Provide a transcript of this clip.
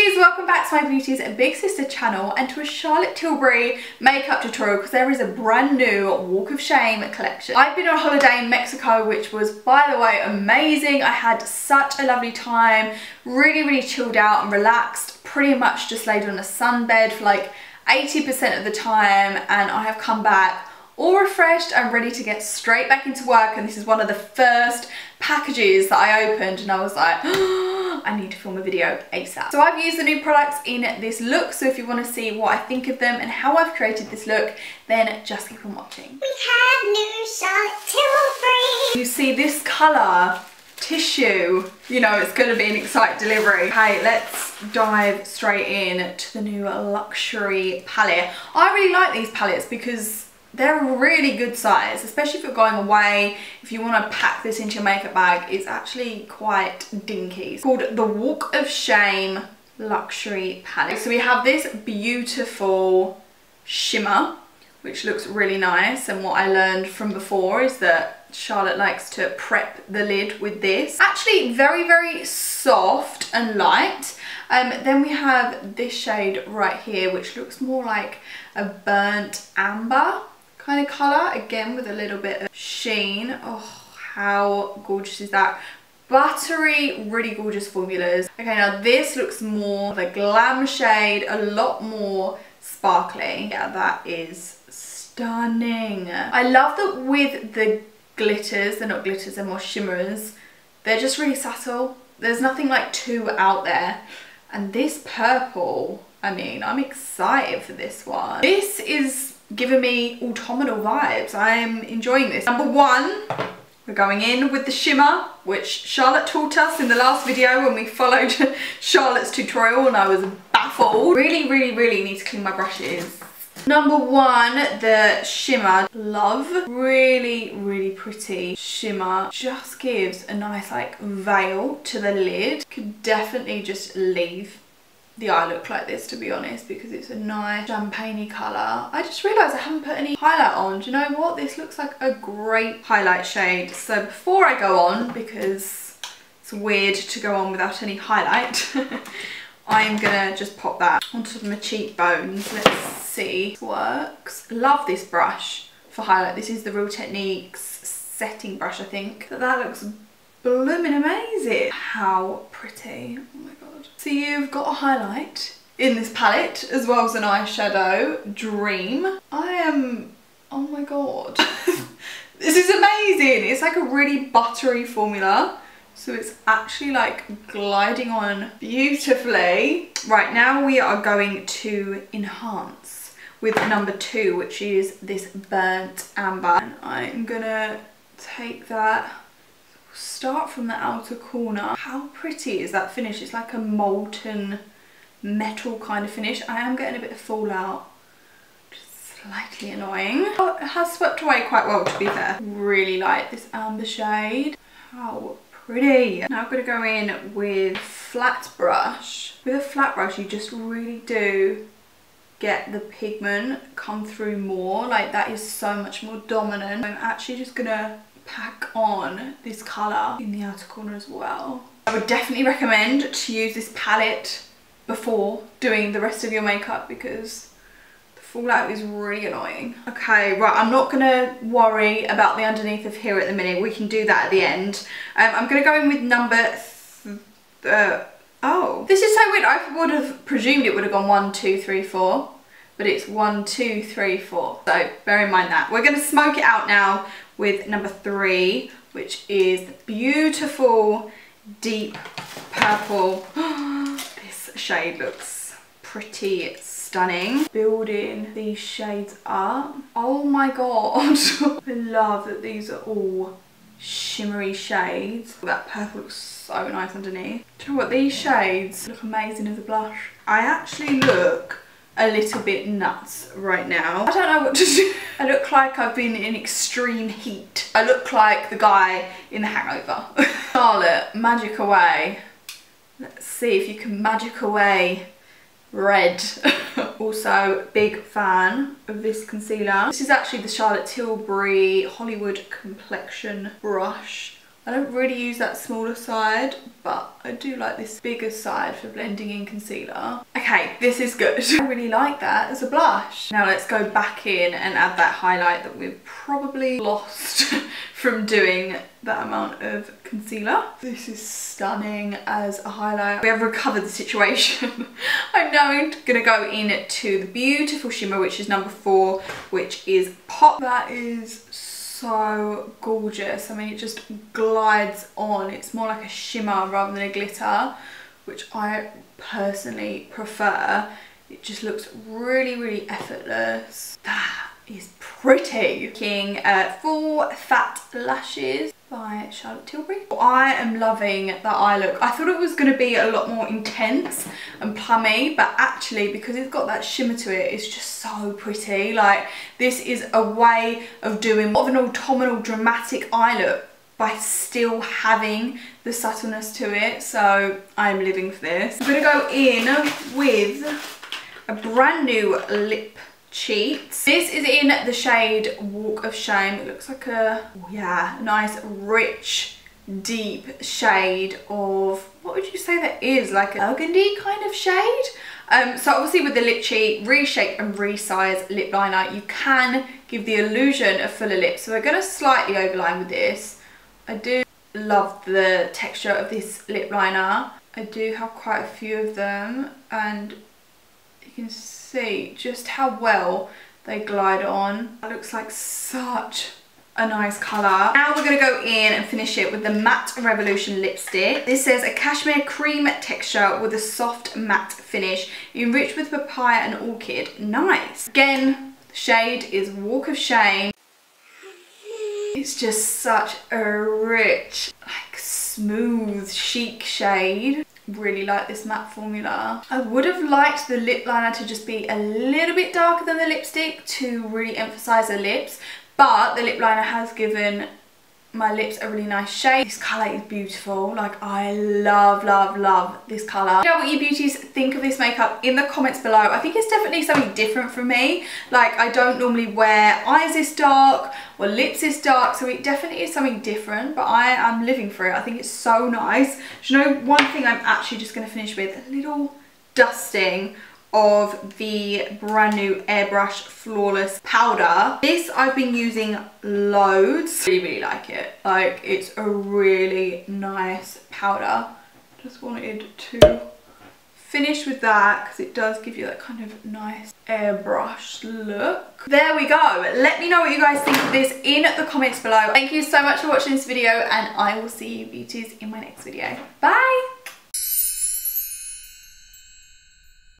beauties, welcome back to my Beauty's Big Sister channel and to a Charlotte Tilbury makeup tutorial because there is a brand new walk of shame collection. I've been on holiday in Mexico which was by the way amazing. I had such a lovely time, really really chilled out and relaxed, pretty much just laid on a sunbed for like 80% of the time and I have come back all refreshed and ready to get straight back into work and this is one of the first packages that I opened and I was like oh, I need to film a video ASAP. So I've used the new products in this look so if you want to see what I think of them and how I've created this look then just keep on watching. We have new Charlotte Tilbury. You see this colour tissue you know it's going to be an exciting delivery okay let's dive straight in to the new luxury palette i really like these palettes because they're a really good size, especially if you're going away. If you want to pack this into your makeup bag, it's actually quite dinky. It's called the Walk of Shame Luxury Palette. So we have this beautiful shimmer, which looks really nice. And what I learned from before is that Charlotte likes to prep the lid with this. Actually very, very soft and light. Um, then we have this shade right here, which looks more like a burnt amber kind of colour, again with a little bit of sheen. Oh, how gorgeous is that? Buttery, really gorgeous formulas. Okay, now this looks more of a glam shade, a lot more sparkly. Yeah, that is stunning. I love that with the glitters, they're not glitters, they're more shimmers, they're just really subtle. There's nothing like too out there. And this purple, I mean, I'm excited for this one. This is giving me autumnal vibes. I am enjoying this. Number one, we're going in with the shimmer, which Charlotte taught us in the last video when we followed Charlotte's tutorial and I was baffled. Really, really, really need to clean my brushes. Number one, the shimmer. Love. Really, really pretty shimmer. Just gives a nice like veil to the lid. Could definitely just leave the eye look like this to be honest because it's a nice champagne colour. I just realised I haven't put any highlight on. Do you know what? This looks like a great highlight shade. So before I go on, because it's weird to go on without any highlight, I'm gonna just pop that onto my cheekbones. Let's see. works. Love this brush for highlight. This is the Real Techniques setting brush, I think. But that looks blooming amazing. How pretty. Oh my god. So you've got a highlight in this palette as well as an eyeshadow. Dream. I am, oh my god. this is amazing. It's like a really buttery formula. So it's actually like gliding on beautifully. Right now we are going to enhance with number two, which is this burnt amber. And I'm gonna take that start from the outer corner. How pretty is that finish? It's like a molten metal kind of finish. I am getting a bit of fallout, slightly annoying. It has swept away quite well to be fair. Really like this amber shade. How pretty. Now I'm going to go in with flat brush. With a flat brush you just really do get the pigment come through more. Like that is so much more dominant. I'm actually just going to pack on this colour in the outer corner as well. I would definitely recommend to use this palette before doing the rest of your makeup because the fallout is really annoying. Okay, right, I'm not going to worry about the underneath of here at the minute. We can do that at the end. Um, I'm going to go in with number... Uh, oh, this is so weird. I would have presumed it would have gone one, two, three, four but it's one, two, three, four. So bear in mind that. We're gonna smoke it out now with number three, which is the beautiful deep purple. this shade looks pretty stunning. Building these shades up. Oh my god. I love that these are all shimmery shades. That purple looks so nice underneath. Do you know what? These shades look amazing as a blush. I actually look a little bit nuts right now. I don't know what to do. I look like I've been in extreme heat. I look like the guy in The Hangover. Charlotte, magic away. Let's see if you can magic away red. also, big fan of this concealer. This is actually the Charlotte Tilbury Hollywood Complexion Brush. I don't really use that smaller side, but I do like this bigger side for blending in concealer. Okay, this is good. I really like that as a blush. Now let's go back in and add that highlight that we've probably lost from doing that amount of concealer. This is stunning as a highlight. We have recovered the situation. I'm now gonna go in to the beautiful shimmer, which is number four, which is Pop. That is so gorgeous. I mean, it just glides on. It's more like a shimmer rather than a glitter, which I personally prefer. It just looks really, really effortless. That is pretty. King uh, Full Fat Lashes by Charlotte Tilbury. I am loving the eye look. I thought it was going to be a lot more intense and plummy, but actually because it's got that shimmer to it, it's just so pretty. Like this is a way of doing more of an autumnal dramatic eye look by still having the subtleness to it. So I'm living for this. I'm going to go in with a brand new lip cheats. This is in the shade Walk of Shame. It looks like a, yeah, nice, rich, deep shade of, what would you say that is? Like a burgundy kind of shade? Um, so obviously with the Lip Cheat Reshape and Resize lip liner, you can give the illusion of fuller lips. So we're going to slightly overline with this. I do love the texture of this lip liner. I do have quite a few of them and you can see just how well they glide on. That looks like such a nice colour. Now we're going to go in and finish it with the Matte Revolution lipstick. This is a cashmere cream texture with a soft matte finish, enriched with papaya and orchid. Nice. Again, shade is Walk of Shame. It's just such a rich, like smooth, chic shade really like this matte formula. I would have liked the lip liner to just be a little bit darker than the lipstick to really emphasize the lips, but the lip liner has given my lips a really nice shade. This colour is beautiful. Like I love, love, love this colour. Let me know what you beauties think of this makeup in the comments below. I think it's definitely something different for me. Like I don't normally wear eyes this dark or lips this dark. So it definitely is something different, but I am living for it. I think it's so nice. Do you know one thing I'm actually just going to finish with? A little dusting of the brand new airbrush flawless powder. This i've been using loads. Really really like it. Like it's a really nice powder. Just wanted to finish with that because it does give you that kind of nice airbrush look. There we go. Let me know what you guys think of this in the comments below. Thank you so much for watching this video and i will see you beauties in my next video. Bye